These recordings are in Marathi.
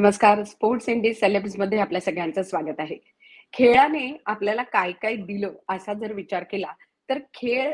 नमस्कार. स्पोर्ट्स इंडी सेलेब्समध्ये आपल्या सगळ्यांचं स्वागत आहे. खेळाने आपल्याला काय काय दिलं असा जर विचार केला तर खेळ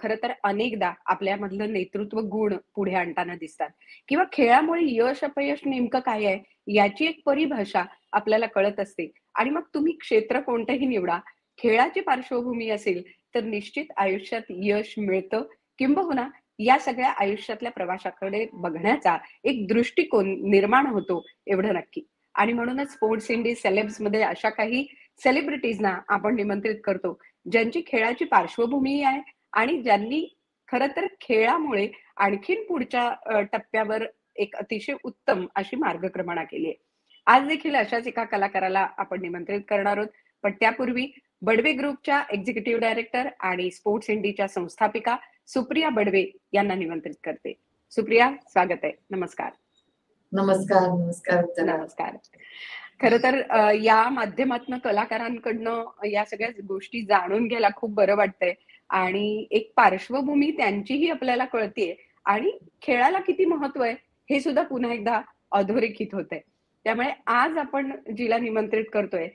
खर तर अनेकदा आपल्यामधलं नेतृत्व गुण पुढे आणताना दिसतात. किंवा खेळामुळे यश अपयश नेमकं काय आहे याची एक परिभाषा आपल्याला कळत असते. आणि मग तुम्ही क्षेत्र कोणतंही निवडा खेळाची पार्श्वभूमी असेल तर निश्चित आयुष्यात यश मिळतं किंबहुना या सगळ्या आयुष्यातल्या प्रवाशाकडे बघण्याचा एक दृष्टिकोन निर्माण होतो एवढं नक्की. आणि म्हणूनच स्पोर्ट्स इंडी सेलेब्समध्ये अशा काही सेलिब्रिटीजना आपण निमंत्रित करतो ज्यांची खेळाची पार्श्वभूमी आहे आणि ज्यांनी खर तर खेळामुळे आणखीन पुढच्या टप्प्यावर एक अतिशय उत्तम अशी मार्गक्रमणा केली आहे. आज देखील अशाच एका कलाकाराला आपण निमंत्रित करणार आहोत. पण त्यापूर्वी बडवे ग्रुपच्या एक्झिक्युटिव्ह डायरेक्टर आणि स्पोर्ट्स इंडीच्या संस्थापिका सुप्रिया बडवे यांना निमंत्रित करते. सुप्रिया स्वागत आहे. नमस्कार. नमस्कार नमस्कार नमस्कार. खर तर या माध्यमातून कलाकारांकडनं या सगळ्या गोष्टी जाणून घ्यायला खूप बरं वाटतंय. आणि एक पार्श्वभूमी त्यांचीही आपल्याला कळतीये. आणि खेळाला किती महत्त्व आहे हे सुद्धा पुन्हा एकदा अधोरेखित होत आहे त्यामुळे आज आपण जिला निमंत्रित करतोय.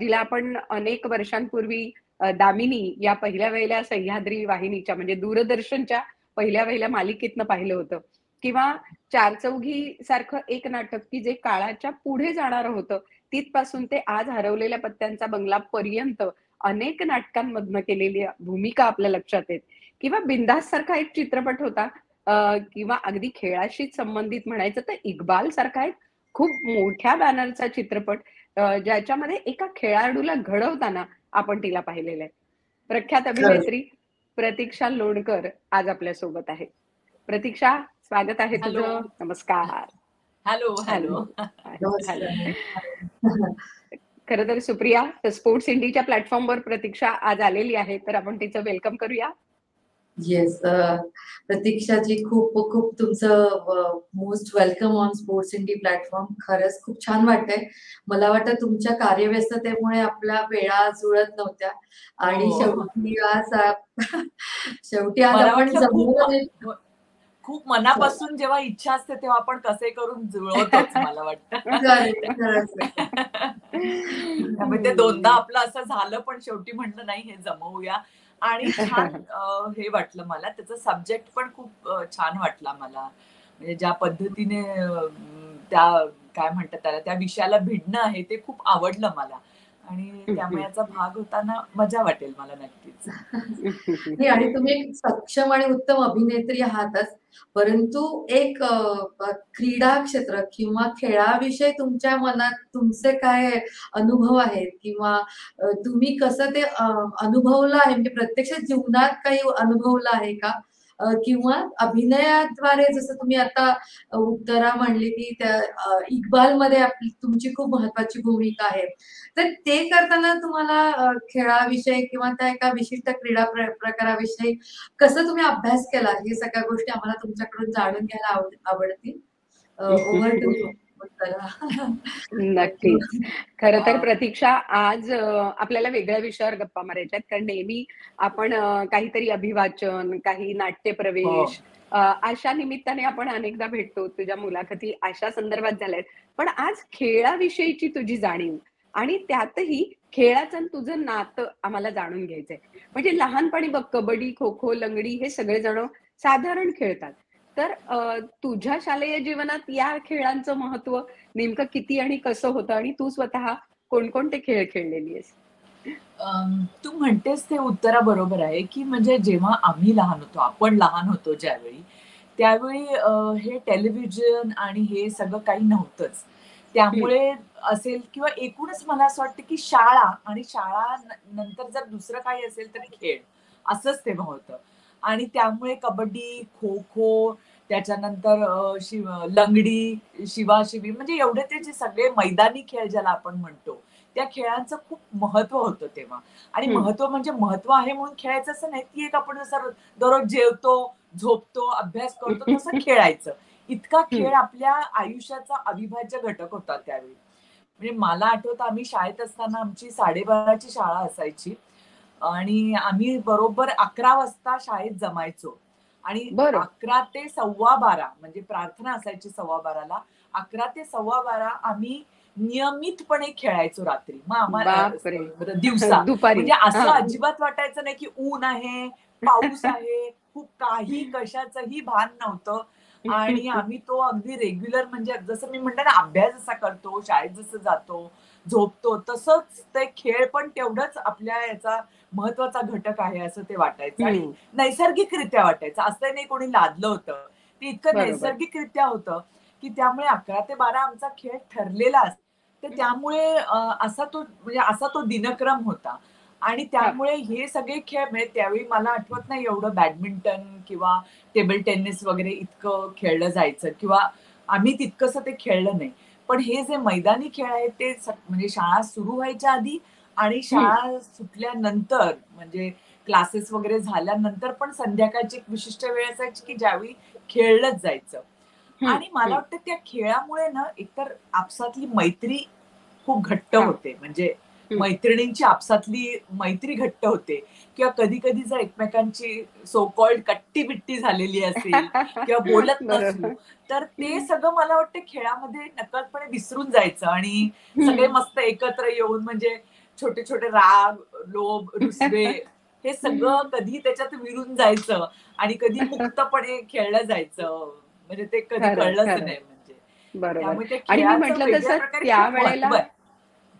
जिला आपण अनेक वर्षांपूर्वी दामिनी या पहिल्या वेळेला सह्याद्री वाहिनीच्या म्हणजे दूरदर्शनच्या पहिल्या वेळेला मालिकेतनं पाहिलं होतं. किंवा चार चौघी सारखं एक नाटक की जे काळाच्या पुढे जाणार होतं तिथपासून ते आज हरवलेल्या पत्त्यांचा बंगला पर्यंत अनेक नाटकांमधनं केलेली भूमिका आपल्या लक्षात येत किंवा बिंदास सारखा एक चित्रपट होता किंवा अगदी खेळाशी संबंधित म्हणायचं तर इक्बाल सारखा एक खूप मोठ्या बॅनरचा चित्रपट ज्याच्यामध्ये एका खेळाडूला घडवताना आपण तिला पाहिलेलं आहे. प्रख्यात अभिनेत्री प्रतीक्षा लोणकर आज आपल्यासोबत आहे. प्रतीक्षा स्वागत आहे तुझं. नमस्कार. Hello hello. खर तर सुप्रिया स्पोर्ट्स इंडीच्या प्लॅटफॉर्मवर प्रतीक्षा आज आलेली आहे तर आपण तिचं वेलकम करूया. येस प्रतीक्षाजी खूप खूप तुमचं most welcome on Sports Indie platform खरंच खूप छान वाटतंय. मला वाटतं तुमच्या कार्यव्यस्ततेमुळे आपल्या वेळा जुळत नव्हत्या. आणि हो. शेवटी आज शेवटी आज आपण खूप मनापासून जेव्हा इच्छा असते तेव्हा आपण कसे करून जुळवत मला वाटतं. ते दोनदा आपलं असं झालं पण शेवटी म्हणलं नाही हे जमवूया. आणि छान हे वाटलं मला. त्याचं सब्जेक्ट पण खूप छान वाटला मला. म्हणजे ज्या पद्धतीने त्या काय म्हणतात त्याला त्या विषयाला भिडणं आहे ते खूप आवडलं मला. आणि त्यामुळे याचा भाग होताना मजा वाटेल मला नक्कीच. आणि तुम्ही एक सक्षम आणि उत्तम अभिनेत्री आहातच. परंतु एक क्रीडा क्षेत्र किंवा खेळाविषयी तुमच्या मनात तुमचे काय अनुभव आहेत? किंवा तुम्ही कसं ते अनुभवलं आहे? म्हणजे प्रत्यक्ष जीवनात काही अनुभवलं आहे का? किंवा अभिनयाद्वारे जसं तुम्ही आता उत्तरा म्हणली की त्या इक्बाल मध्ये आपली तुमची खूप महत्वाची भूमिका आहे. तर ते करताना तुम्हाला खेळाविषयी किंवा त्या एका विशिष्ट क्रीडा प्रकाराविषयी कसं तुम्ही अभ्यास केला? हे सगळ्या गोष्टी आम्हाला तुमच्याकडून जाणून घ्यायला आवडतील. ओव्हर टू नक्कीच. खर तर प्रतीक्षा आज आपल्याला वेगळ्या विषयावर गप्पा मारायच्या कारण नेहमी आपण काहीतरी अभिवाचन काही नाट्य प्रवेश हो. अशा निमित्ताने आपण अनेकदा भेटतो तुझ्या मुलाखती अशा संदर्भात झाल्यात. पण आज खेळाविषयीची तुझी जाणीव आणि त्यातही खेळाचं तुझं नातं आम्हाला जाणून घ्यायचंय. म्हणजे लहानपणी बघ कबड्डी खो खो लंगडी हे सगळेजण साधारण खेळतात. तर तुझ्या शालेय जीवनात या खेळांचं महत्त्व नेमकं किती आणि कसं होतं? आणि तू स्वतः कोणकोणते खेळ खेळलेली आहेस? तू म्हणतेस ते उत्तरा बरोबर आहे की म्हणजे जेव्हा आम्ही लहान होतो आपण लहान होतो ज्यावेळी त्यावेळी हे टेलिव्हिजन आणि हे सगळं काही नव्हतंच. त्यामुळे असेल किंवा एकूणच मला असं वाटतं की शाळा आणि शाळा नंतर जर दुसरं काही असेल तर खेळ. असंच तेव्हा होतं. आणि त्यामुळे कबड्डी खो खो त्याच्यानंतर शिव लंगडी शिवाशिवी म्हणजे एवढे ते जे सगळे मैदानी खेळ ज्याला आपण म्हणतो त्या खेळांचं खूप महत्त्व होतं तेव्हा. आणि महत्त्व म्हणजे महत्त्व आहे म्हणून खेळायचं असं नाही ती एक आपण जसं दररोज जेवतो झोपतो अभ्यास करतो तसं खेळायचं. इतका खेळ आपल्या आयुष्याचा अविभाज्य घटक होता त्यावेळी. म्हणजे मला आठवतं आम्ही शाळेत असताना आमची साडेबाराची शाळा असायची. आणि आम्ही बरोबर अकरा वाजता शाळेत जमायचो. आणि. अकरा ते सव्वा बारा म्हणजे प्रार्थना असायची सव्वा बाराला अकरा ते सव्वा बारा आम्ही नियमितपणे खेळायचो रात्री. मग आम्हाला दिवसा. दुपारी. म्हणजे असं. अजिबात वाटायचं नाही की ऊन आहे पाऊस आहे खूप काही कशाचंही भान नव्हतं. आणि आम्ही तो अगदी रेग्युलर म्हणजे जसं मी म्हणते ना अभ्यास जसा करतो शाळेत जसं जातो झोपतो तसंच ते खेळ पण तेवढंच आपल्या याचा महत्त्वाचा घटक आहे असं ते वाटायचं. आणि. नैसर्गिकरित्या वाटायचं. असं नाही कोणी लादलं होतं. ते इतकं. नैसर्गिकरित्या होतं की त्यामुळे अकरा ते बारा आमचा खेळ ठरलेला असतो तर त्यामुळे असा तो म्हणजे असा तो दिनक्रम होता. आणि त्यामुळे हे सगळे खेळ म्हणजे त्यावेळी मला आठवत नाही एवढं बॅडमिंटन किंवा टेबल टेनिस वगैरे इतकं खेळलं जायचं किंवा आम्ही तितकंसं ते खेळलं नाही पण हे जे मैदानी खेळ आहेत ते म्हणजे शाळा सुरू व्हायच्या आधी आणि शाळा सुटल्यानंतर म्हणजे क्लासेस वगैरे झाल्यानंतर पण संध्याकाळची एक विशिष्ट वेळ असायची की ज्यावेळी खेळलंच जायचं. आणि मला. वाटतं त्या खेळामुळे ना एकतर आपसातली मैत्री खूप घट्ट. होते म्हणजे. मैत्रिणींची आपसातली मैत्री घट्ट होते. किंवा कधी कधी जर एकमेकांची सो कॉल्ड कट्टी बिट्टी झालेली असेल किंवा बोलत. नसलो तर ते सगळं मला वाटतं खेळामध्ये नकळतपणे विसरून जायचं आणि सगळे मस्त एकत्र येऊन म्हणजे छोटे छोटे राग लोभ रुसवे हे सगळं कधी त्याच्यात विरून जायचं आणि कधी मुक्तपणे खेळलं जायचं. म्हणजे ते कधी कळलंच. नाही म्हणजे. आणि मी म्हटलं तसं त्या वेळेला.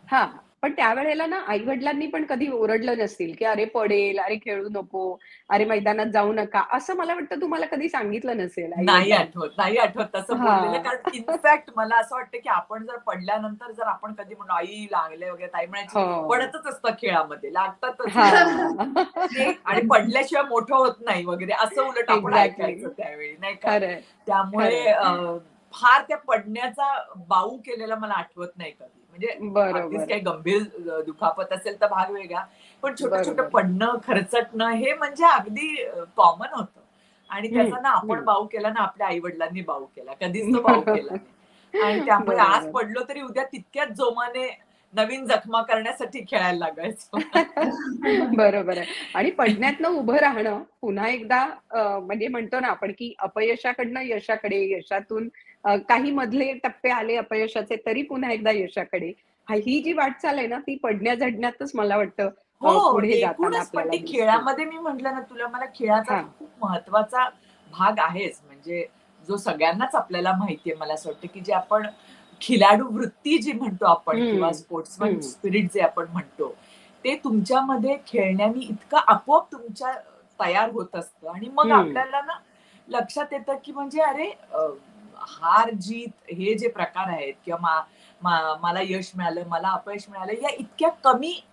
हा. पण त्यावेळेला ना आई वडिलांनी पण कधी ओरडलं नसतील की अरे पडेल अरे खेळू नको अरे मैदानात जाऊ नका असं मला वाटतं तुम्हाला कधी सांगितलं नसेल नाही. आठवत नाही आठवत तसं. बोललेलं कारण इनफॅक्ट मला असं वाटतं की आपण जर पडल्यानंतर जर आपण कधी म्हणलो आई लागले वगैरे ताई म्हणायची हो. पडतच असतं खेळामध्ये लागतातच आणि पडल्याशिवाय मोठं होत नाही वगैरे असं उलट आपण. ऐकायचं त्यावेळी नाही का त्यामुळे फार त्या पडण्याचा बाऊ केलेला मला आठवत नाही कधी म्हणजे काही गंभीर दुखापत असेल तर भाग वेगळा. पण छोटं छोटं. पडणं खरचटणं हे म्हणजे अगदी कॉमन होतं. आणि त्याचा ना आपण. बाऊ केला ना आपल्या आई वडिलांनी बाऊ केला. कधीच तो बाऊ केला आणि त्यामुळे आज. पडलो तरी उद्या तितक्याच जोमाने नवीन जखमा करण्यासाठी खेळायला लागायचो. बरोबर आहे. आणि पडण्यातनं उभं राहणं पुन्हा एकदा म्हणजे म्हणतो ना आपण की अपयशाकडनं यशाकडे यशातून काही मधले टप्पे आले अपयशाचे तरी पुन्हा एकदा यशाकडे हा- ही जी वाटचाल आहे ना ती पडण्या झडण्यातच मला वाटतं हो पुढे एकूणच पण ती. खेळामध्ये मी म्हंटल ना तुला मला खेळाचा. खूप महत्त्वाचा भाग आहेच म्हणजे जो सगळ्यांनाच आपल्याला माहितीये मला असं वाटतं की जे आपण खिलाडू वृत्ती जी म्हणतो आपण. किंवा स्पोर्ट्समन. स्पिरिट जे आपण म्हणतो ते तुमच्यामध्ये खेळण्याने इतकं आपोआप तुमच्या तयार होत असतं आणि मग. आपल्याला ना लक्षात येतं की म्हणजे अरे हार जीत हे जे प्रकार आहेत किंवा मा- मा- मला यश मिळालं मला अपयश मिळालं या इतक्या कमी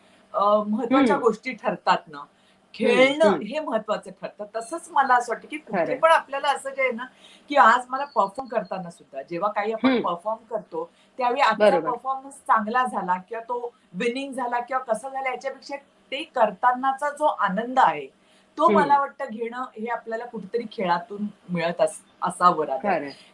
महत्त्वाच्या. गोष्टी ठरतात ना खेळणं. हे महत्वाचं ठरतं तसंच मला असं वाटतं की कुठे. पण आपल्याला असं जे आहे ना की आज मला परफॉर्म करताना सुद्धा जेव्हा काही आपण. परफॉर्म करतो त्यावेळी बरोबर. परफॉर्मन्स चांगला झाला किंवा तो विनिंग झाला किंवा कसा झाला याच्यापेक्षा ते करतानाचा जो आनंद आहे तो. मला वाटतं घेणं हे आपल्याला कुठेतरी खेळातून मिळत अस- असावं.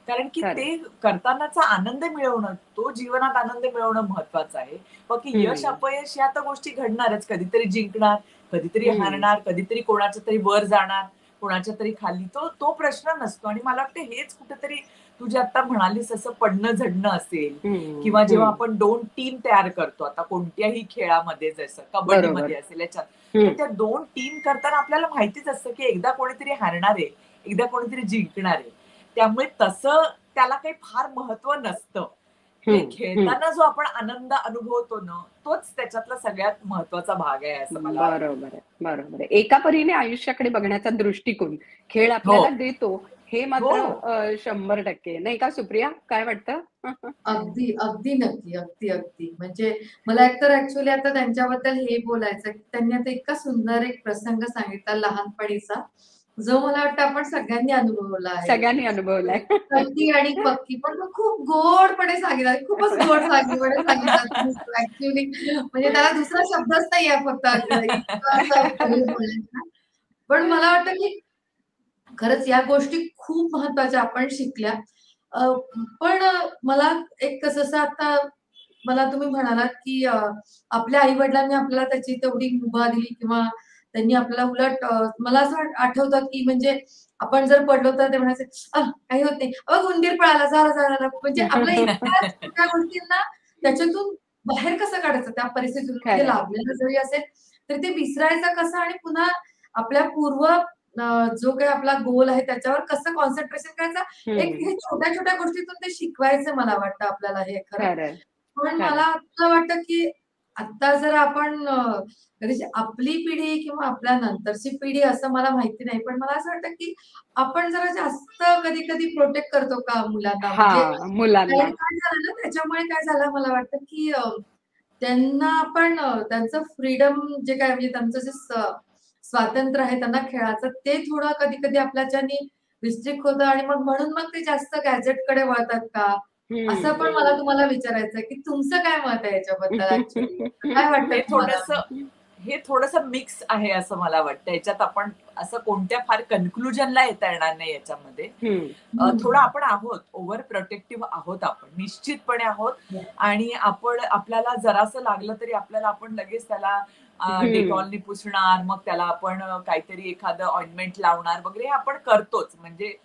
कारण की. ते करतानाचा आनंद मिळवणं तो जीवनात आनंद मिळवणं महत्वाचं आहे बाकी. यश अपयश या तर गोष्टी घडणारच कधीतरी जिंकणार कधीतरी. हारणार कधीतरी कोणाच्या तरी वर जाणार कोणाच्या तरी खाली तो तो प्रश्न नसतो आणि मला वाटतं हेच कुठेतरी तू जे आता म्हणालीस असं पडणं झडणं असेल. किंवा जेव्हा. आपण दोन टीम तयार करतो आता कोणत्याही खेळामध्ये जसं कबड्डीमध्ये असेल याच्यात. त्या दोन टीम करताना आपल्याला माहितीच असतं की एकदा कोणीतरी हारणार आहे एकदा कोणीतरी जिंकणार आहे. त्यामुळे तसं त्याला काही फार महत्त्व नसतं. खेळताना जो आपण आनंद अनुभवतो ना तोच त्याच्यातला सगळ्यात महत्त्वाचा भाग आहे असं मला. बरोबर आहे बरोबर आहे. एका परीने आयुष्याकडे बघण्याचा दृष्टिकोन खेळ आपल्याला देतो हे मात्र हो. शंभर टक्के. नाही का सुप्रिया? काय वाटतं? अगदी अगदी नक्की अगदी अगदी. म्हणजे मला एकतर ऍक्च्युली आता त्यांच्याबद्दल हे बोलायचं की त्यांनी आता इतका सुंदर एक प्रसंग सांगितला लहानपणीचा जो मला वाटतं आपण सगळ्यांनी अनुभवला आहे. सगळ्यांनी अनुभवलाय. कट्टी आणि पक्की पण खूप गोडपणे सांगितला. खूपच गोड सांगितलं. सांगितलं ऍक्च्युली म्हणजे त्याला दुसरा शब्दच नाहीये फक्त. इतकं असं हे बोलायचं. पण मला वाटतं की खरंच या गोष्टी खूप महत्त्वाच्या आपण शिकल्या. पण मला एक कसं आता मला तुम्ही म्हणालात की आपल्या आई वडिलांनी आपल्याला त्याची तेवढी मुभा दिली किंवा त्यांनी आपल्याला उलट मला असं आठवतं की म्हणजे आपण जर पडलो तर ते म्हणायचे "अह, काही होत नाही. अ उंदीर पळाला झाला झाला म्हणजे आपल्या गोष्टींना त्याच्यातून बाहेर कसं काढायचं? त्या परिस्थितीतून. म्हणजे खरं. लागलेलं जरी असेल तरी ते विसरायचं कसं? आणि पुन्हा आपल्या पूर्व जो काही आपला गोल आहे त्याच्यावर कसं कॉन्सन्ट्रेशन करायचं? एक. हे छोट्या छोट्या गोष्टीतून ते शिकवायचं मला वाटतं आपल्याला हे खरं. पण. मला असं वाटतं की आता जर आपण आपली पिढी किंवा आपल्या नंतरची पिढी असं मला माहिती नाही पण मला असं वाटतं की आपण जरा जास्त कधी कधी प्रोटेक्ट करतो का मुलांना? म्हणजे काय झालं ना त्याच्यामुळे काय झालं मला वाटतं की त्यांना आपण त्यांचं फ्रीडम जे काय म्हणजे त्यांचं जे स्वातंत्र्य आहे त्यांना खेळाचं ते थोडं कधी कधी आपल्याच्यानी रिस्ट्रिक्ट होतं आणि मग म्हणून मग ते जास्त गॅजेटकडे वळतात का असं पण मला तुम्हाला विचारायचं आहे की तुमचं काय मत आहे याच्याबद्दल काय वाटतं हे तुम्हाला थोडस हे थोडस मिक्स आहे असं मला वाटतं याच्यात आपण असं कोणत्या फार कन्क्लुजनला येता येणार नाही याच्यामध्ये. थोडं आपण आहोत ओव्हर प्रोटेक्टिव्ह आहोत आपण निश्चितपणे आहोत. आणि आपण आपल्याला जरासं लागलं तरी आपल्याला आपण लगेच त्याला. डेटॉलनी पुसणार मग त्याला आपण काहीतरी एखादं ऑइंटमेंट लावणार वगैरे हे आपण करतोच म्हणजे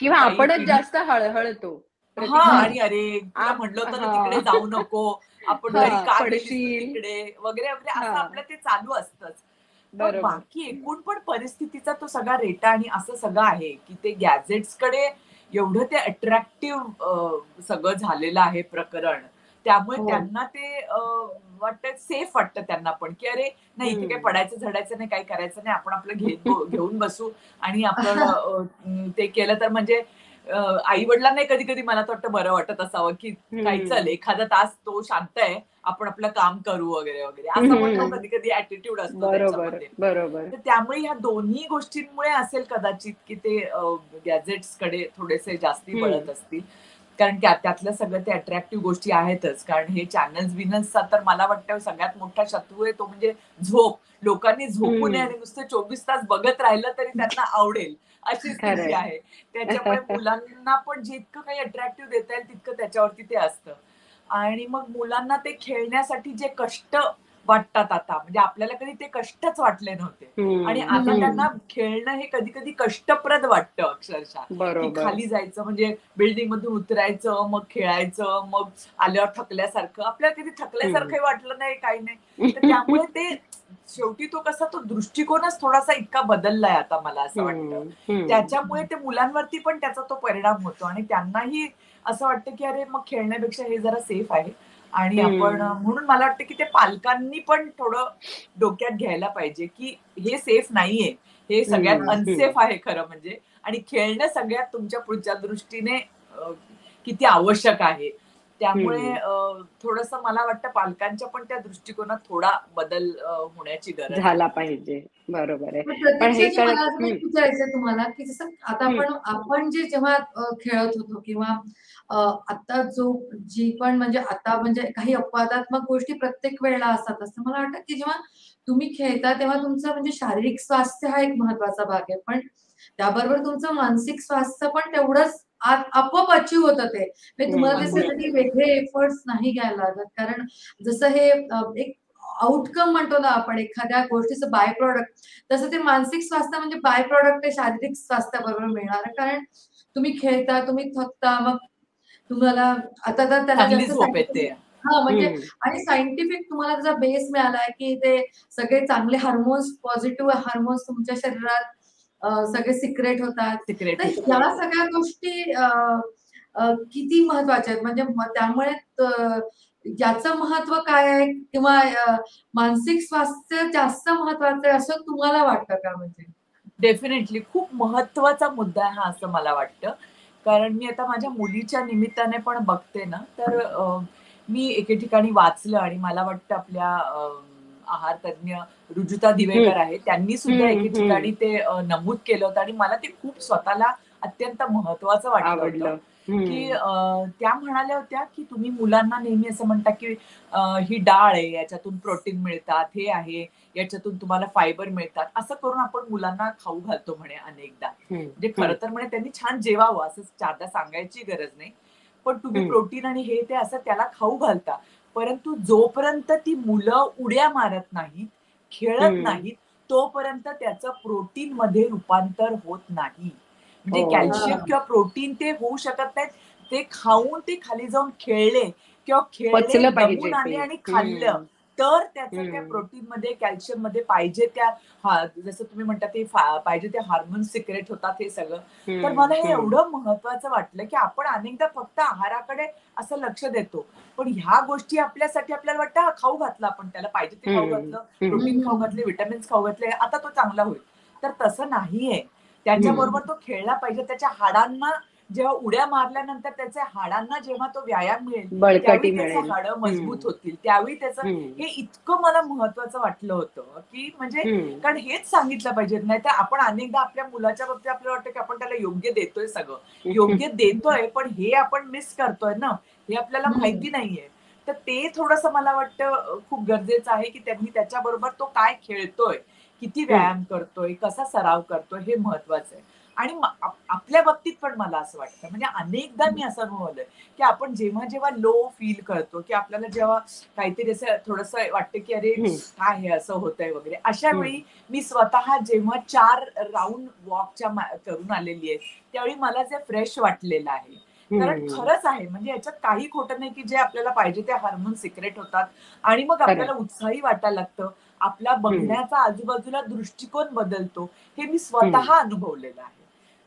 किंवा आपणच जास्त हळहळतो हा. आणि अरे म्हणलं होतं ना. तिकडे जाऊ नको आपण. तिकडे वगैरे वगैरे असं. आपलं ते चालू असतंच पण बाकी एकूण पण परिस्थितीचा तो सगळा रेटा आणि असं सगळं आहे की ते गॅजेट्सकडे एवढं ते अट्रॅक्टिव्ह सगळं झालेलं आहे प्रकरण त्यामुळे हो. त्यांना ते अं, वाटतं सेफ वाटतं त्यांना पण की अरे नाही इथे काही. पडायचं झडायचं नाही काही करायचं नाही आपण आपलं घेऊन बसू आणि आपण ते केलं तर म्हणजे आई वडिलांनाही कधी कधी मला वाटतं बरं वाटत असावं की काही हम्म. चल एखादा तास तो शांत आहे आपण आपलं काम करू वगैरे वगैरे असं. म्हटलं कधी कधी ऍटिट्यूड असतो बरोबर त्याच्यामध्ये तर त्यामुळे ह्या दोन्ही गोष्टींमुळे असेल कदाचित की ते गॅजेट्सकडे थोडेसे जास्ती. वळत असतील कारण त्या- त्यातल्या सगळं ते अट्रॅक्टिव्ह गोष्टी आहेतच. कारण हे चॅनल्स बिनल्सचा तर मला वाटतं सगळ्यात मोठा शत्रू आहे तो म्हणजे झोप. लोकांनी झोपू नये. आणि नुसते चोवीस तास बघत राहिलं तरी त्यांना आवडेल. अशी स्थिती. आहे. त्याच्यामुळे मुलांना पण जितकं काही अट्रॅक्टिव्ह देता येईल तितकं त्याच्यावरती ते असतं. आणि मग मुलांना ते खेळण्यासाठी जे कष्ट वाटतात आता. म्हणजे आपल्याला कधी ते कष्टच वाटले नव्हते. आणि आता. त्यांना खेळणं हे कधी कधी कष्टप्रद वाटतं अक्षरशः. खाली जायचं म्हणजे बिल्डिंग मधून उतरायचं मग खेळायचं मग आल्यावर थकल्यासारखं. आपल्याला कधी थकल्यासारखं वाटलं नाही काही नाही. तर त्यामुळे ते शेवटी तो कसा तो दृष्टिकोनच थोडासा इतका बदललाय आता मला असं वाटतं. त्याच्यामुळे ते मुलांवरती पण त्याचा तो परिणाम होतो. आणि त्यांनाही असं वाटतं की अरे मग खेळण्यापेक्षा हे जरा सेफ आहे. आणि. आपण म्हणून मला वाटतं की ते पालकांनी पण थोडं डोक्यात घ्यायला पाहिजे की हे सेफ नाहीये हे सगळ्यात. अनसेफ आहे खरं म्हणजे आणि खेळणं सगळ्यात तुमच्या पुढच्या दृष्टीने किती आवश्यक आहे त्यामुळे थोडस मला वाटतं पालकांच्या पण त्या दृष्टिकोनात थोडा बदल होण्याची गरज. झाला पाहिजे बरोबर आहे. पण हे तुम्हाला की जसं आता आपण आपण जे जेव्हा खेळत होतो किंवा आता जो जी पण म्हणजे आता म्हणजे काही अपवादात्मक गोष्टी प्रत्येक वेळेला असतात असं मला वाटतं की जेव्हा तुम्ही खेळता तेव्हा तुमचं म्हणजे शारीरिक स्वास्थ्य हा एक महत्त्वाचा भाग आहे. पण त्याबरोबर तुमचं मानसिक स्वास्थ्य पण तेवढंच आपोआप अचीव होतं ते. म्हणजे तुम्हाला हम्म. त्याच्यासाठी वेगळे एफर्ट्स नाही घ्यायला लागत. कारण जसं हे एक आउटकम म्हणतो ना आपण एखाद्या गोष्टीचं बाय प्रॉडक्ट तसं ते मानसिक स्वास्थ्य म्हणजे बाय प्रॉडक्ट आहे शारीरिक स्वास्थ्याबरोबर मिळणार. कारण तुम्ही खेळता तुम्ही थकता मग तुम्हाला आता तर त्याला हा म्हणजे. आणि सायंटिफिक तुम्हाला त्याचा बेस मिळालाय की ते सगळे चांगले हार्मोन्स पॉझिटिव्ह हार्मोन्स तुमच्या शरीरात सगळे सिक्रेट होतात. तर या सगळ्या गोष्टी किती महत्त्वाच्या आहेत? म्हणजे त्यामुळे त- याचं महत्त्व काय आहे किंवा मानसिक स्वास्थ्य जास्त महत्वाचं आहे असं तुम्हाला वाटतं का म्हणजे? डेफिनेटली खूप महत्त्वाचा मुद्दा आहे हा असं मला वाटतं. कारण मी आता माझ्या मुलीच्या निमित्ताने पण बघते ना तर मी एके ठिकाणी वाचलं आणि मला वाटतं आपल्या अं, आहार तज्ज्ञ रुजुता दिवेकर आहे त्यांनी सुद्धा एके. ठिकाणी ते नमूद केलं होतं आणि मला ते खूप स्वतःला अत्यंत महत्वाचं वाटलं की त्या म्हणाल्या होत्या की तुम्ही मुलांना नेहमी असं म्हणता की ही डाळ आहे याच्यातून प्रोटीन मिळतात हे आहे याच्यातून तुम्हाला फायबर मिळतात असं करून आपण मुलांना खाऊ घालतो म्हणे अनेकदा. म्हणजे खरं तर म्हणे त्यांनी छान जेवावं असं चारदा सांगायची गरज नाही पण तुम्ही. प्रोटीन आणि हे ते असं त्याला खाऊ घालता परंतु जोपर्यंत ती मुलं उड्या मारत नाहीत खेळत. नाहीत तोपर्यंत त्याचं प्रोटीन मध्ये रूपांतर होत नाही म्हणजे हो. कॅल्शियम. किंवा प्रोटीन ते होऊ शकत नाहीत ते खाऊन ते खाली जाऊन खेळले किंवा खेळले आले. आणि खाल्लं. तर त्याचं त्या. प्रोटीन मध्ये कॅल्शियममध्ये पाहिजे त्या जसं तुम्ही म्हणता ते पाहिजे ते हार्मोन सिक्रेट होतात हे सगळं तर मला हे. एवढं महत्वाचं वाटलं की आपण अनेकदा फक्त आहाराकडे असं लक्ष देतो पण ह्या गोष्टी आपल्यासाठी आपल्याला वाटतं खाऊ घातला आपण त्याला पाहिजे ते खाऊ. घातलं. प्रोटीन खाऊ घातले विटामिन्स खाऊ घातले आता तो चांगला होईल तर तसं नाहीये त्याच्याबरोबर तो खेळला पाहिजे. त्याच्या हाडांना जेव्हा उड्या मारल्यानंतर त्याच्या हाडांना जेव्हा तो व्यायाम मिळेल त्यावेळी त्याचं हाडं मजबूत. होतील. त्यावेळी त्याचं. हे इतकं मला महत्वाचं वाटलं होतं की म्हणजे. कारण हेच सांगितलं पाहिजे. नाहीतर आपण अनेकदा आपल्या मुलाच्या बाबतीत आपल्याला वाटतं की आपण त्याला योग्य देतोय सगळं. योग्य देतोय पण हे आपण मिस करतोय ना? हे आपल्याला. माहिती नाहीये. तर ते थोडस मला वाटतं खूप गरजेचं आहे की त्यांनी त्याच्याबरोबर तो काय खेळतोय? किती व्यायाम करतोय कसा सराव करतोय हे महत्वाचं आहे आणि आपल्या बाबतीत पण मला असं वाटतं म्हणजे अनेकदा मी असं अनुभवलंय की आपण जेव्हा जेव्हा लो फील करतो की आपल्याला जेव्हा काहीतरी असं थोडस वाटतं की अरे. काय हे असं होतंय वगैरे अशा. वेळी मी स्वतः जेव्हा चार राऊंड वॉकच्या करून आलेली आहे त्यावेळी मला जे फ्रेश वाटलेलं आहे कारण. खरंच आहे म्हणजे याच्यात काही खोटं नाही की जे आपल्याला पाहिजे ते हार्मोन सिक्रेट होतात आणि मग आपल्याला उत्साही वाटायला लागतं आपला बघण्याचा आजूबाजूला दृष्टिकोन बदलतो हे मी स्वतः अनुभवलेलं आहे.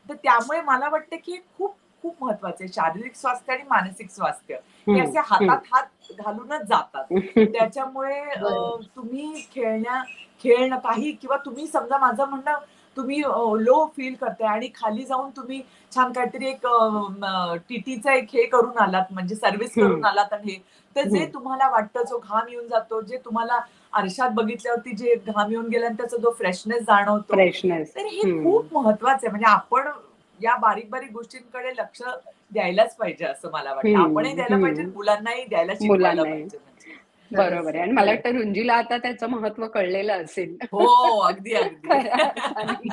तर त्यामुळे मला वाटतं की हे खूप खूप महत्वाचं आहे. शारीरिक स्वास्थ्य आणि मानसिक स्वास्थ्य हे असे हातात हात घालूनच जातात. त्याच्यामुळे. तुम्ही खेळण्या खेळणं काही किंवा तुम्ही समजा माझं म्हणणं तुम्ही लो फील करताय आणि खाली जाऊन तुम्ही छान काहीतरी एक टीटीचा एक हे करून आलात म्हणजे सर्व्हिस. करून आलात आणि हे तर जे. तुम्हाला वाटतं जो घाम येऊन जातो जे तुम्हाला आरशात बघितल्यावरती जे घाम येऊन गेला आणि त्याचा जो फ्रेशनेस जाणवतो फ्रेशनेस तर हे खूप महत्वाचं आहे म्हणजे आपण या बारीक बारीक गोष्टींकडे लक्ष द्यायलाच पाहिजे असं मला वाटतं आपणही द्यायला पाहिजे. मुलांनाही द्यायला शिकवायला. पाहिजे म्हणजे. बरोबर आहे आणि मला वाटतं रुंजीला आता त्याचं महत्त्व कळलेलं असेल हो अगदी अगदी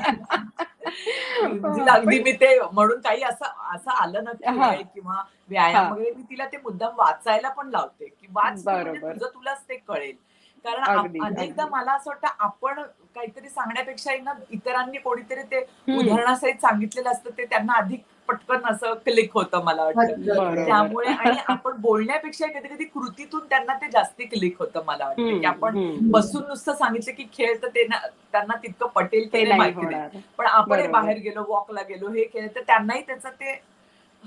अगदी मी ते म्हणून काही असं असं आलं ना. खेळ किंवा व्यायाम. वगैरे मी तिला ते मुद्दाम वाचायला पण लावते की वाच म्हणजे बरोबर. तुलाच ते कळेल कारण अनेकदा. मला असं वाटतं आपण काहीतरी सांगण्यापेक्षा ना इतरांनी कोणीतरी ते. उदाहरणासहित सांगितलेलं असतं ते त्यांना अधिक पटकन असं क्लिक होतं मला वाटतं. त्यामुळे आणि आपण बोलण्यापेक्षा कधी कधी कृतीतून त्यांना ते जास्ती क्लिक होतं मला वाटतं की आपण. बसून नुसतं सांगितलं की खेळ तर ते त्यांना तितकं पटेल ते माहिती नाही होणार पण आपण हे. बाहेर गेलो वॉकला गेलो हे केलं तर त्यांनाही त्याचं ते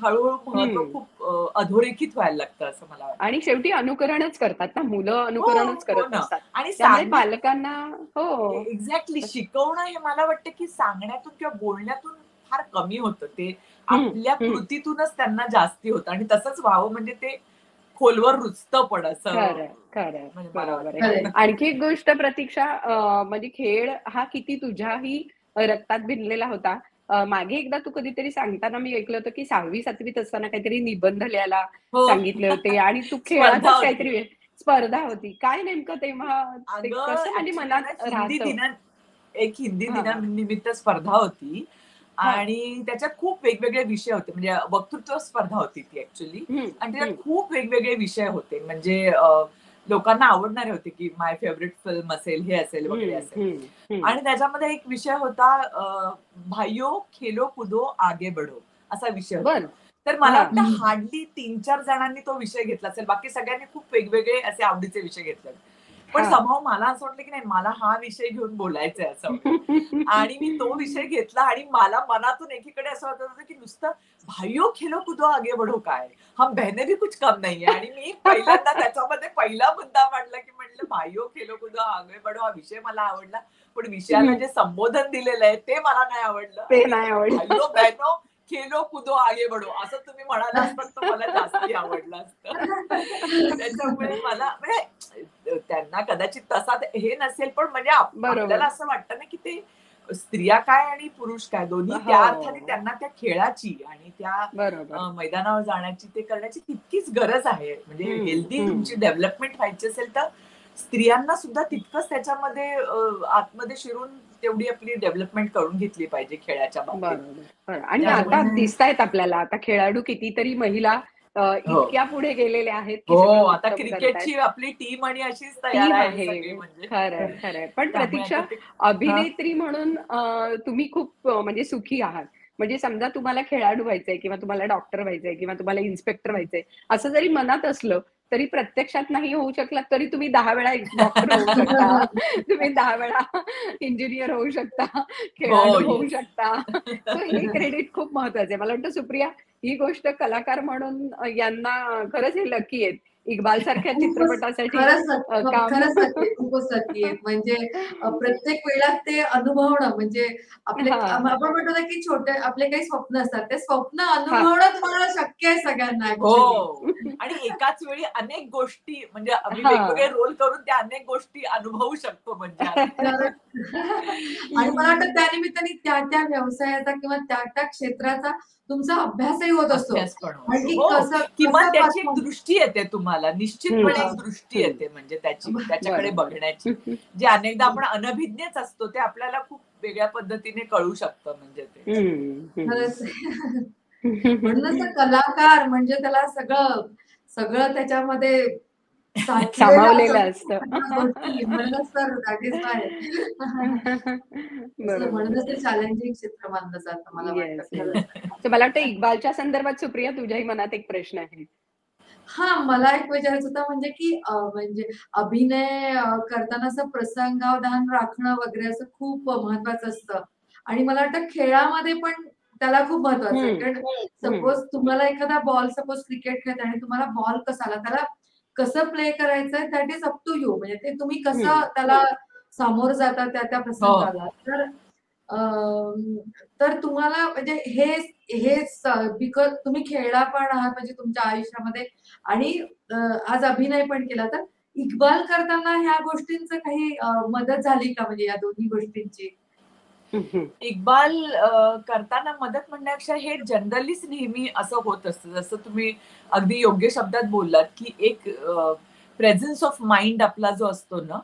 हळूहळू महत्त्व. खूप अधोरेखित व्हायला लागतं असं मला वाटतं. आणि शेवटी अनुकरणच करतात ना मुलं अनुकरणच हो करत ना. असतात आणि पालकांना हो. एक्झॅक्टली. शिकवणं हे मला वाटतं की सांगण्यातून किंवा बोलण्यातून फार कमी होतं. ते आपल्या. कृतीतूनच त्यांना जास्ती होतं आणि तसंच व्हावं म्हणजे ते खोलवर रुचतं पण असं म्हणजे आणखी एक गोष्ट प्रतीक्षा म्हणजे खेळ हा किती तुझ्याही रक्तात भिनलेला होता. मागे एकदा तू कधीतरी सांगताना मी ऐकलं होतं की सहावी सातवीत असताना काहीतरी निबंध लिहायला हो. सांगितले होते आणि तू खेळातच होती. काहीतरी स्पर्धा होती काय नेमकं तेव्हा ते अगं, कसं म्हणजे मनात एक हिंदी. दिनानिमित्त स्पर्धा होती. आणि त्याच्यात खूप वेगवेगळे विषय होते म्हणजे वक्तृत्व स्पर्धा होती ती ऍक्च्युली आणि. त्याच्यात खूप वेगवेगळे विषय होते म्हणजे लोकांना आवडणारे होते की माय फेवरेट फिल्म असेल हे असेल वगैरे असेल. आणि त्याच्यामध्ये एक विषय होता अं, भाइयो खेलो कुदो आगे बढो असा विषय होता. तर मला. वाटतं हार्डली तीन चार जणांनी तो विषय घेतला असेल. बाकी सगळ्यांनी खूप वेगवेगळे असे आवडीचे विषय घेतले पण. समभाव मला असं वाटलं की नाही मला हा विषय घेऊन बोलायचंय असं वाटलं. आणि मी तो विषय घेतला आणि मला मनातून एकीकडे असं वाटत होतं की नुसतं भाइयो खेलो कुदो आगे बढो काय? हम बहने भी कुछ कम नाहीये आणि मी पहिल्यांदा त्याच्यामध्ये पहिला मुद्दा मांडला की म्हणलं भाइयो खेलो कुदो आगे बढो हा विषय मला आवडला. पण विषयाला जे संबोधन दिलेलं आहे ते मला नाही आवडलं. ते नाही आवडलं. बहनो खेलो कुदो आगे बढो असं तुम्ही म्हणाला असतात तर मला जास्ती आवडलं असतं. त्याच्यामुळे मला म्हणजे त्यांना कदाचित तसा हे नसेल पण म्हणजे. आपल्याला असं वाटतं ना की ते स्त्रिया काय आणि पुरुष काय दोन्ही हो. त्या अर्थाने त्यांना त्या खेळाची आणि त्या मैदानावर जाण्याची ते करण्याची तितकीच गरज आहे म्हणजे हेल्दी. तुमची डेव्हलपमेंट व्हायची असेल तर स्त्रियांना सुद्धा तितकंच त्याच्यामध्ये आतमध्ये शिरून तेवढी आपली डेव्हलपमेंट करून घेतली पाहिजे खेळाच्या बाबतीत. आणि आता दिसतायत आपल्याला आता खेळाडू कितीतरी महिला. इतक्या पुढे गेलेले आहेत हो आता क्रिकेटची. आपली टीम आणि अशीच तयार आहे म्हणजे. खरंय खरंय. पण प्रतीक्षा अभिनेत्री म्हणून तुम्ही खूप म्हणजे सुखी आहात. म्हणजे समजा तुम्हाला खेळाडू व्हायचंय किंवा तुम्हाला डॉक्टर व्हायचंय किंवा तुम्हाला इन्स्पेक्टर व्हायचंय असं जरी मनात असलं तरी प्रत्यक्षात नाही होऊ शकलात तरी तुम्ही दहा वेळा डॉक्टर होऊ शकता. तुम्ही दहा वेळा इंजिनियर होऊ शकता खेळाडू हो, होऊ. शकता. So हे क्रेडिट खूप महत्वाचं आहे. मला वाटतं सुप्रिया ही गोष्ट कलाकार म्हणून यांना खरंच हे लकी आहेत. इक्बाल सारख्या चित्रपटासाठी म्हणजे प्रत्येक वेळा ते अनुभवणं म्हणजे आपले. आपण म्हणतो ना की छोटे आपले काही स्वप्न असतात ते स्वप्न अनुभवणं तुम्हाला शक्य आहे सगळ्यांना. हो आणि एकाच वेळी अनेक गोष्टी म्हणजे आम्ही. वेगवेगळे रोल करून त्या अनेक गोष्टी अनुभवू शकतो म्हणजे. आणि मला वाटतं त्यानिमित्ताने त्या त्या व्यवसायाचा किंवा त्या त्या क्षेत्राचा तुमचा अभ्यासही होत असतो. हो, कसं किंवा कसं त्याची एक दृष्टी येते तुम्हाला निश्चितपणे एक. दृष्टी येते म्हणजे त्याची त्याच्याकडे. बघण्याची जे अनेकदा आपण अनभिज्ञच असतो ते आपल्याला खूप वेगळ्या पद्धतीने कळू शकतं म्हणजे ते. म्हणूनच कलाकार म्हणजे त्याला सगळं सगळं त्याच्यामध्ये सामावलेलं असतं. म्हणूनच तर ते चॅलेंजिंग क्षेत्र मानलं जातं मला वाटतं. मला इक्बालच्या संदर्भात सुप्रिया तुझ्याही मनात एक प्रश्न आहे. हा मला एक विचारायचं होतं म्हणजे की म्हणजे अभिनय करताना असं प्रसंगावधान राखणं वगैरे असं खूप महत्वाचं असतं. आणि मला वाटतं खेळामध्ये पण त्याला खूप महत्वाचं आहे. कारण सपोज तुम्हाला एखादा बॉल सपोज क्रिकेट खेळत आणि तुम्हाला बॉल कसा आला त्याला कसं प्ले करायचंय that is up to you म्हणजे ते तुम्ही कसं. त्याला सामोरं जाता त्या त्या प्रसंगाला तर अम, तर तुम्हाला म्हणजे हे हे बिकॉज तुम्ही खेळला पण आहात म्हणजे तुमच्या आयुष्यामध्ये आणि आज अभिनय पण केला तर इक्बाल करताना ह्या गोष्टींचं काही मदत झाली का म्हणजे या दोन्ही गोष्टींची. इक्बाल करताना मदत म्हणण्यापेक्षा हे जनरलीच नेहमी असं होत असतं. जसं तुम्ही अगदी योग्य शब्दात बोललात की एक प्रेझन्स ऑफ माइंड आपला जो असतो ना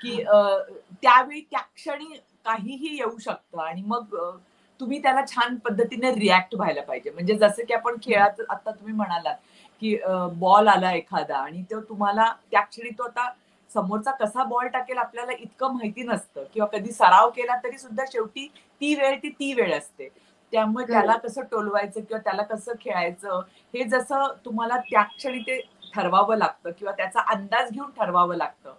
की त्यावेळी त्या क्षणी काहीही येऊ शकतं आणि मग तुम्ही त्याला छान पद्धतीने रिॲक्ट व्हायला पाहिजे. म्हणजे जसं की आपण खेळात आता तुम्ही म्हणालात की बॉल आला एखादा आणि तो तुम्हाला त्या क्षणी तो आता समोरचा कसा बॉल टाकेल आपल्याला इतकं माहिती नसतं. किंवा कधी सराव केला तरी सुद्धा शेवटी ती वेळ ती ती वेळ असते. त्यामुळे. त्याला कसं टोलवायचं किंवा त्याला कसं खेळायचं हे जसं तुम्हाला त्या क्षणी ते ठरवावं लागतं किंवा त्याचा अंदाज घेऊन ठरवावं लागतं.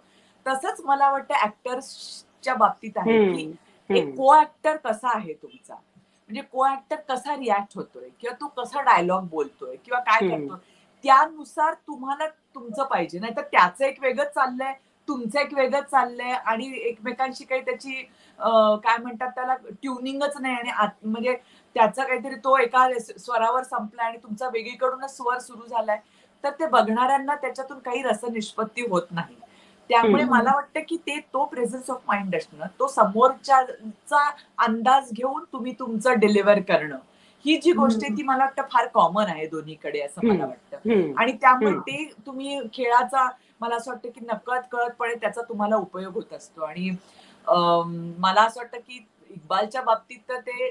तसंच मला वाटतं ऍक्टर्सच्या बाबतीत आहे की. एक को ऍक्टर कसा आहे तुमचा? म्हणजे को ऍक्टर कसा रिॲक्ट होतोय? किंवा तो कसा डायलॉग बोलतोय? किंवा काय. करतोय? त्यानुसार तुम्हाला तुमचं पाहिजे. नाहीतर त्याचं एक वेगळंच चाललंय तुमचं एक वेगळंच चाललंय आणि एकमेकांशी काही त्याची काय म्हणतात त्याला ट्युनिंगच नाही आणि म्हणजे त्याचा काहीतरी तो एका स्वरावर संपलाय आणि तुमचा वेगळीकडूनच स्वर सुरू झालाय तर ते बघणाऱ्यांना त्याच्यातून काही रसनिष्पत्ती होत नाही. त्यामुळे. मला वाटतं की ते तो प्रेझन्स ऑफ माइंड असणं तो समोरच्याचा अंदाज घेऊन तुम्ही तुमचं डिलिव्हर करणं. ही जी गोष्ट आहे ती मला वाटतं फार कॉमन आहे दोन्हीकडे असं मला. वाटतं. आणि त्यामुळे. ते तुम्ही खेळाचा मला असं वाटतं की नकळत कळतपणे त्याचा तुम्हाला उपयोग होत असतो आणि मला असं वाटतं की इक्बालच्या बाबतीत तर ते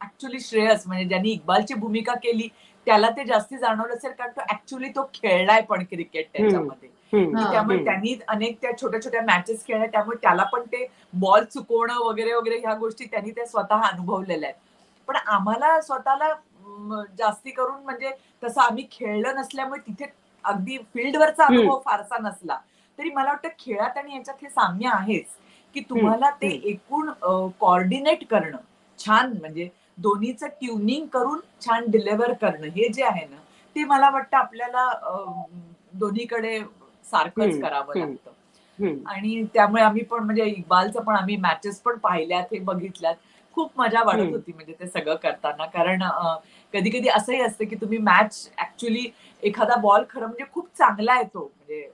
ऍक्च्युली श्रेयस म्हणजे ज्यांनी इक्बालची भूमिका केली त्याला ते जास्ती जाणवलं असेल कारण तो ऍक्च्युली तो खेळलाय पण क्रिकेट त्याच्यामध्ये त्यामुळे. त्यांनी अनेक त्या छोट्या छोट्या मॅचेस खेळल्या त्यामुळे त्याला पण ते बॉल चुकवणं वगैरे वगैरे ह्या गोष्टी त्यांनी त्या स्वतः अनुभवलेल्या आहेत पण आम्हाला स्वतःला जास्ती करून म्हणजे तसं आम्ही खेळलं नसल्यामुळे तिथे अगदी फील्डवरचा. अनुभव फारसा नसला तरी मला वाटतं खेळात आणि याच्यात हे साम्य आहेच की तुम्हाला ते. एकूण कॉर्डिनेट करणं छान म्हणजे दोन्हीचं ट्युनिंग करून छान डिलिव्हर करणं हे जे आहे ना ते मला वाटतं आपल्याला दोन्हीकडे सारखंच. करावं. लागतं. आणि त्यामुळे आम्ही पण म्हणजे इक्बालचं पण आम्ही मॅचेस पण पाहिल्यात हे बघितल्यात खूप मजा वाटत हम्म. होती म्हणजे ते सगळं करताना कारण कधी कधी असंही असतं की तुम्ही मॅच ऍक्च्युली एखादा बॉल खरं म्हणजे खूप चांगला आहे तो म्हणजे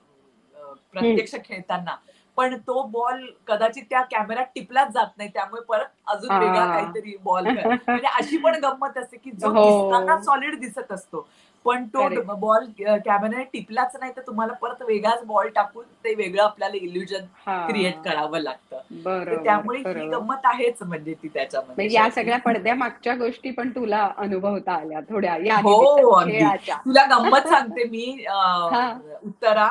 प्रत्यक्ष खेळताना पण तो बॉल कदाचित त्या कॅमेऱ्यात टिपलाच जात नाही त्यामुळे परत अजून वेगळा. काहीतरी बॉल म्हणजे अशी पण गंमत असते की जो हो. दिसताना सॉलिड दिसत असतो पण तो. बॉल कॅमेराने टिपलाच नाही तर तुम्हाला परत वेगळाच बॉल टाकून ते वेगळं आपल्याला इल्युजन. क्रिएट करावं लागतं. त्यामुळे ही गंमत आहेच म्हणजे ती त्याच्यामध्ये. म्हणजे या सगळ्या पडद्या मागच्या गोष्टी पण तुला अनुभवता आल्या थोड्या. या हो, तुला गंमत सांगते मी उत्तरा.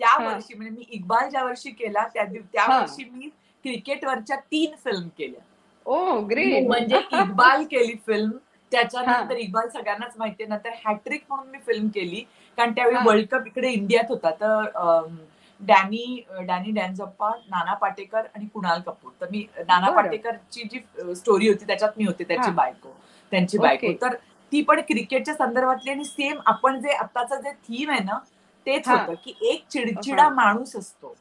त्या. वर्षी म्हणजे मी इक्बाल ज्या वर्षी केला त्या. वर्षी मी क्रिकेटवरच्या तीन फिल्म केल्या. ओ ग्रेट म्हणजे इक्बाल केली फिल्म त्याच्यानंतर इक्बाल सगळ्यांनाच माहितीये नंतर हॅट्रिक म्हणून मी फिल्म केली कारण त्यावेळी. वर्ल्ड कप इकडे इंडियात होता तर डॅनी डॅनी डॅनझप्पा नाना पाटेकर आणि कुणाल कपूर तर मी नाना. पाटेकरची जी स्टोरी होती त्याच्यात मी होते त्याची. बायको त्यांची. बायको तर ती पण क्रिकेटच्या संदर्भातली आणि सेम आपण जे आताचं जे थीम आहे ना तेच. होतं की एक चिडचिडा. माणूस असतो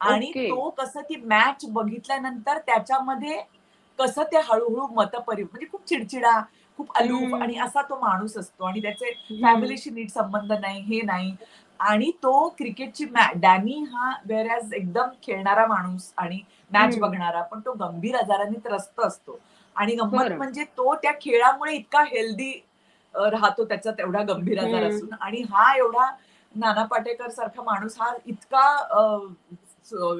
आणि. तो कसं ती मॅच बघितल्यानंतर त्याच्यामध्ये कसं ते हळूहळू मतपरि म्हणजे खूप चिडचिडा खूप अलूफ. आणि असा तो माणूस असतो आणि त्याचे फॅमिलीशी नीट संबंध नाही हे नाही आणि तो क्रिकेटची डॅनी हा वेर एकदम खेळणारा माणूस आणि मॅच. बघणारा पण तो गंभीर आजाराने त्रस्त असतो आणि गंमत. म्हणजे तो त्या खेळामुळे इतका हेल्दी राहतो त्याच्यात एवढा गंभीर आजार. असून आणि हा एवढा नाना पाटेकर सारखा माणूस हा इतका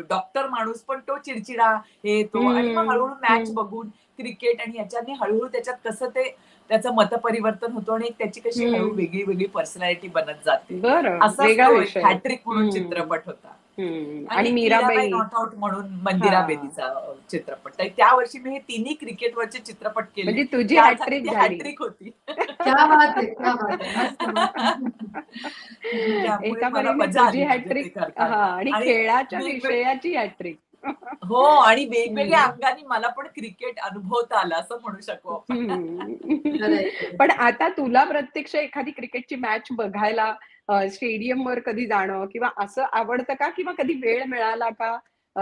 डॉक्टर माणूस पण तो चिडचिडा हे तो आणि मग. हळूहळू मॅच. बघून क्रिकेट आणि याच्याने हळूहळू त्याच्यात कसं ते त्याचं मतपरिवर्तन होतो आणि त्याची कशी हम्म. हळू वेगळी वेगळी पर्सनॅलिटी बनत जाते असा हॅट्रिक म्हणून. चित्रपट होता. आणि मीराबाई नॉट आउट म्हणून मंदिरा. बेदीचा चित्रपट. तर त्या वर्षी मी हे तिन्ही क्रिकेटवरचे चित्रपट केले. म्हणजे तुझी हॅट्रिक हॅट्रिक होती. म्हणजे. हा आणि खेळाच्या विषयाची हॅट्रिक हो आणि वेगवेगळ्या. अंगाने मला पण क्रिकेट अनुभवता आलं असं म्हणू शकू आपण. खरंय, खरंय. पण आता तुला प्रत्यक्ष एखादी क्रिकेटची मॅच बघायला स्टेडियम वर कधी जाणं किंवा असं आवडतं का? किंवा कधी वेळ मिळाला का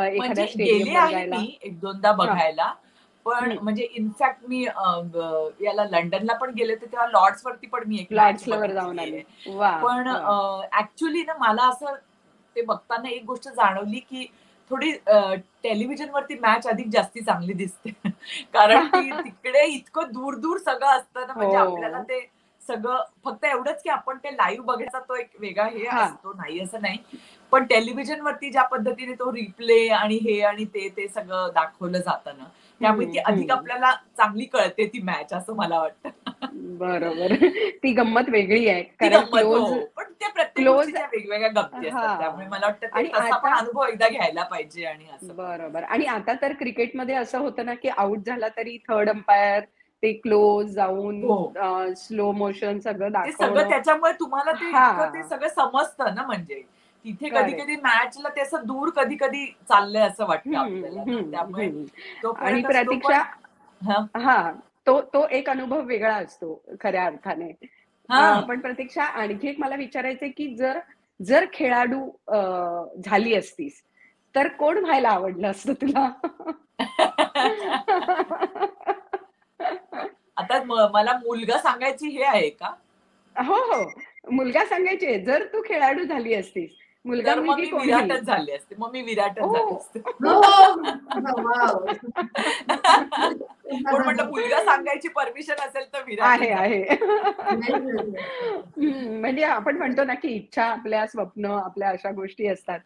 एखाद्या स्टेडियम एक दोनदा बघायला. पण. म्हणजे इनफॅक्ट मी याला लंडनला पण गेले होते तेव्हा लॉर्ड्स वरती पण मी एक लॉर्ड्स जाऊन आली. पण. ऍक्च्युली ना मला असं ते बघताना एक गोष्ट जाणवली की थोडी टेलिव्हिजन वरती मॅच अधिक जास्ती चांगली दिसते. कारण की तिकडे इतकं दूर दूर सगळं असतं ना म्हणजे हो. आपल्याला ते सगळं फक्त एवढंच की आपण ते लाईव्ह बघायचा तो एक वेगळा हे. असतो नाही असं नाही पण टेलिव्हिजन वरती ज्या पद्धतीने तो रिप्ले आणि हे आणि ते ते सगळं दाखवलं जातं ना त्यामुळे ती अधिक. आपल्याला चांगली कळते ती मॅच असं मला वाटतं बरोबर ती गंमत वेगळी आहे हो पण त्या प्रत्येक वेगवेगळ्या गमती. असतात त्यामुळे मला वाटतं आणि तसा पण आता- अनुभव एकदा घ्यायला पाहिजे आणि असं बरोबर आणि आता तर क्रिकेटमध्ये असं होतं ना की आउट झाला तरी थर्ड अंपायर ते क्लोज जाऊन हो. स्लो मोशन सगळं सगळं त्याच्यामुळे तुम्हाला ते हा. सगळं समजतं ना म्हणजे तिथे कधी. कधी मॅचला ते असं दूर कधी कधी चाललंय असं वाटतं आपल्याला आणि प्रतीक्षा हा. हा तो तो एक अनुभव वेगळा असतो खऱ्या अर्थाने हा. पण प्रतीक्षा आणखी एक मला विचारायचंय की जर जर खेळाडू झाली असतीस तर कोण व्हायला आवडलं असतं तुला आता म- मला मुलगा सांगायची हे आहे का? हो हो. मुलगा सांगायचे जर तू खेळाडू झाली असतीस मुलगा मग मुलगी मी विराटच झाले असते. मग मी विराटच ओ. झाले असते. हो. पण म्हटलं मुलगा सांगायची परमिशन असेल तर विराट आहे आहे. म्हणजे आपण म्हणतो ना की इच्छा आपल्या स्वप्न आपल्या अशा गोष्टी असतात.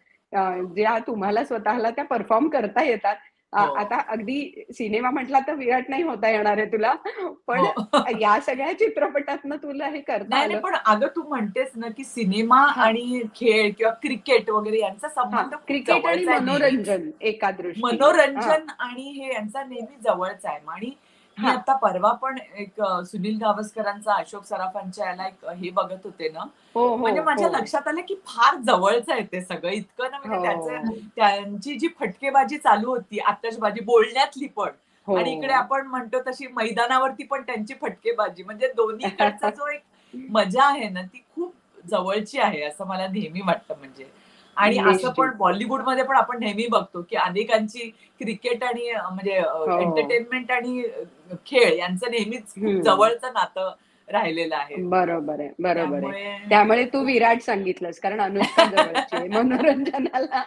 ज्या तुम्हाला स्वतःला त्या परफॉर्म करता येतात. हो. आता अगदी सिनेमा म्हटला तर विराट नाही होता येणार आहे तुला पण या सगळ्या चित्रपटातनं तुला हे करता आलं. पण अगं तू म्हणतेस ना की सिनेमा हा. आणि खेळ किंवा क्रिकेट वगैरे यांचा हा, संबंध क्रिकेट आणि. मनोरंजन एका दृष्टीने. मनोरंजन आणि हे यांचा नेहमी जवळचा आहे. आणि मी. आता परवा पण एक सुनील गावस्करांचा अशोक सराफांच्या याला एक हे बघत होते ना हो हो म्हणजे माझ्या हो. लक्षात आलं की फार जवळचं आहे ते सगळं इतकं ना म्हणजे. त्याचं त्यांची जी फटकेबाजी चालू होती आतषबाजी बोलण्यातली पण. आणि इकडे आपण म्हणतो तशी मैदानावरती पण त्यांची फटकेबाजी म्हणजे दोन्हीकडचा जो एक मजा आहे ना ती खूप जवळची आहे असं मला नेहमी वाटतं म्हणजे आणि असं. पण बॉलिवूडमध्ये पण आपण नेहमी बघतो की अनेकांची क्रिकेट आणि म्हणजे हो. एंटरटेनमेंट आणि अं, खेळ यांचं नेहमीच. जवळचं नातं राहिलेलं आहे बरोबर आहे बरोबर आहे त्यामुळे तू विराट सांगितलंस कारण अनुष्का मनोरंजनाला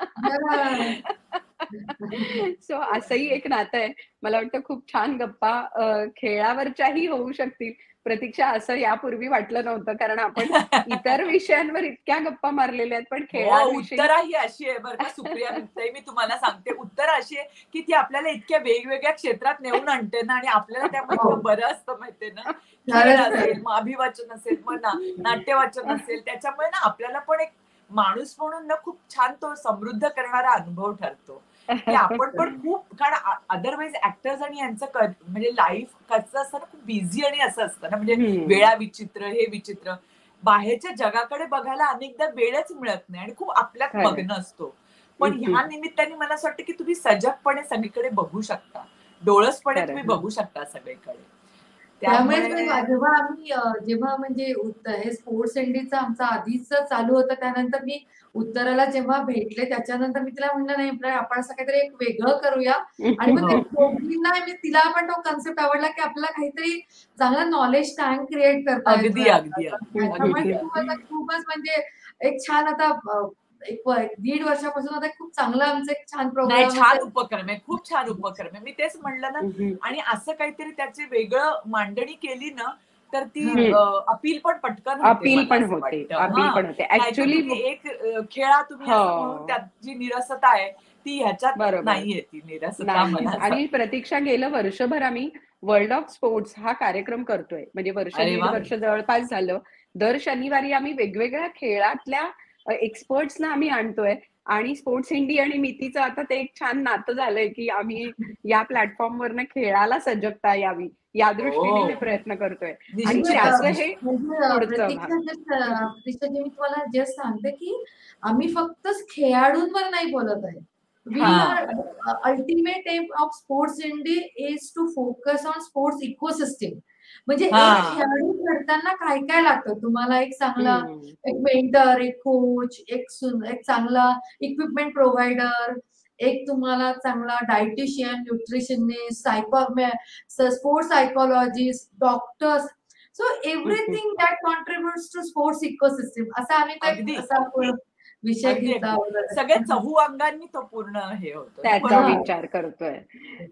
सो असंही एक नातं आहे मला वाटतं खूप छान गप्पा खेळावरच्याही होऊ शकतील प्रतीक्षा असं यापूर्वी वाटलं नव्हतं कारण आपण इतर विषयांवर इतक्या गप्पा मारलेल्या आहेत पण हो, खेळाविषयी उत्तरा ही अशी आहे बरं का सुप्रिया मी तुम्हाला सांगते उत्तर अशी आहे की ती आपल्याला इतक्या वेगवेगळ्या क्षेत्रात नेऊन आणते ना आणि आपल्याला त्यामुळे हो. बरं असतं माहितीये ना खेळ. असेल मग अभिवाचन असेल मग ना नाट्यवाचन असेल त्याच्यामुळे ना आपल्याला पण एक माणूस म्हणून ना खूप छान तो समृद्ध करणारा अनुभव ठरतो आपण पण खूप कारण अदरवाईज ऍक्टर्स आणि यांचं म्हणजे लाईफ कसं असतं ना खूप बिझी आणि असं असतं ना म्हणजे. वेळा विचित्र हे विचित्र बाहेरच्या जगाकडे बघायला अनेकदा वेळच मिळत नाही आणि खूप आपल्यात. मग्न असतो पण. ह्या निमित्ताने मला असं वाटतं की तुम्ही सजगपणे सगळीकडे बघू शकता डोळसपणे. तुम्ही बघू शकता सगळीकडे त्यामुळे जेव्हा आम्ही जेव्हा म्हणजे हे स्पोर्ट्स इंडीचं आमचं आधीच चालू होतं त्यानंतर मी उत्तराला जेव्हा भेटले त्याच्यानंतर मी तिला म्हणलं नाही आपण असं काहीतरी एक वेगळं करूया. आणि मग तिला पण तो कन्सेप्ट आवडला की आपल्याला काहीतरी चांगलं नॉलेज टँक क्रिएट करता खूपच म्हणजे एक छान आता एक दीड वर्षापासून आता खूप चांगलं आमचं एक छान प्रोग्राम छान उपक्रम आहे खूप छान उपक्रम आहे मी तेच म्हणलं ना. आणि असं काहीतरी त्याची वेगळं मांडणी केली ना तर ती. अपील पण पटकन अपील पण होते. अपील. पण होते ऍक्च्युली एक खेळा तुम्ही हो. जी निरसता आहे ती ह्याच्यात. नाहीये ती निरसता आणि प्रतीक्षा गेलं वर्षभर आम्ही वर्ल्ड ऑफ स्पोर्ट्स हा कार्यक्रम करतोय म्हणजे वर्ष. वर्ष जवळपास झालं दर शनिवारी आम्ही वेगवेगळ्या खेळातल्या एक्सपर्ट्सना आम्ही आणतोय आणि स्पोर्ट्स इंडी आणि मितीचं आता ते एक छान नातं झालंय की आम्ही या प्लॅटफॉर्मवरनं खेळाला सजगता यावी या दृष्टीने हो. मी प्रयत्न करतोय आणि. हे म्हणजे मी तुम्हाला जस्ट सांगते की आम्ही फक्त खेळाडूंवर नाही बोलत आहे वी हा. Are ultimate aim of Sports Indie is to focus on sports ecosystem म्हणजे एक. खेळाडू घडताना काय काय लागतं तुम्हाला एक चांगला. एक मेंटर एक कोच एक एक चांगला इक्विपमेंट प्रोव्हायडर एक तुम्हाला चांगला dietitian nutritionist psycho sports psychologist doctors so everything that contributes to sports ecosystem असा आम्ही तो विषय अगदी, घेतला सगळे चहू अंगांनी तो पूर्ण हे होतो. त्याचा. विचार करतोय.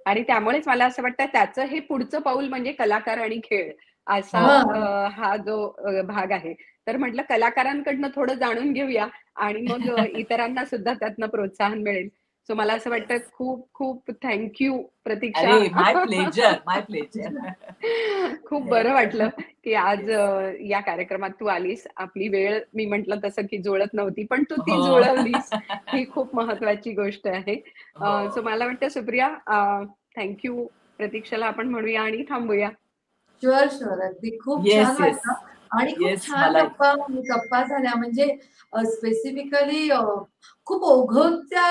आणि त्यामुळेच मला असं वाटतं त्याचं हे पुढचं पाऊल म्हणजे कलाकार आणि खेळ असा हा. हा जो भाग आहे. तर म्हटलं कलाकारांकडनं थोडं जाणून घेऊया आणि मग इतरांना सुद्धा त्यातनं प्रोत्साहन मिळेल. सो मला असं वाटतं खूप खूप thank you Pratiksha. My pleasure my pleasure खूप बरं वाटलं. की आज या कार्यक्रमात तू आलीस. आपली वेळ मी म्हंटल तसं की जुळत नव्हती पण तू ती हो. जुळवलीस. ही खूप महत्वाची गोष्ट आहे. हो. सो मला वाटतं सुप्रिया थँक्यू प्रतीक्षाला आपण म्हणूया आणि थांबूया. शुअर शुअर अगदी खूप छान आणि खूप छान. गप्पा गप्पा झाल्या म्हणजे स्पेसिफिकली खूप ओघवत्या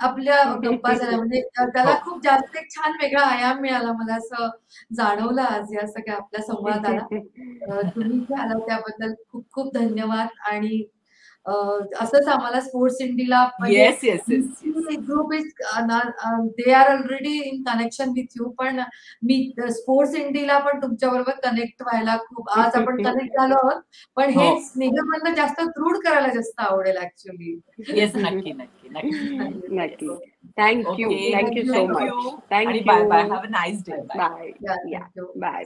आपल्या गप्पा झाल्या म्हणजे त्याला हो. खूप जास्त एक छान वेगळा आयाम मिळाला मला असं जाणवलं आज या सगळ्या आपल्या संवादाला तुम्ही आला त्याबद्दल खूप खूप धन्यवाद आणि असंच आम्हाला sports इंडीला yes yes yes group is they are already in connection with you पण मी स्पोर्ट्स इंडीला पण तुमच्या बरोबर कनेक्ट व्हायला खूप आज आपण कनेक्ट झालो आहोत पण हे हो. स्नेहबंध जास्त दृढ करायला जास्त आवडेल ऍक्च्युली येस नक्की नक्की नक्की. नक्की. Thank you thank you so much thank you bye. Bye have a nice day bye. Bye